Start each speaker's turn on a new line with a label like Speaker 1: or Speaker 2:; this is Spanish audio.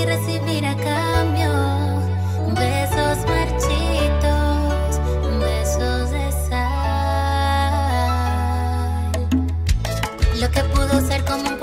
Speaker 1: y recibir a cambio besos marchitos, besos de sal. Lo que pudo ser como un